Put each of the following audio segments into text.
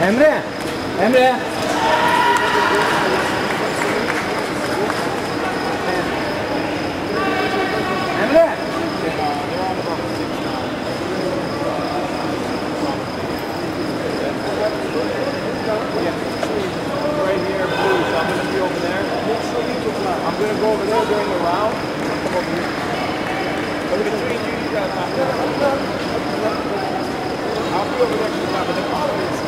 Emre! Emre! Emre! Right here, blue, so I'm going to go over there during the round. I'll be over there. The problem is,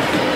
Thank you.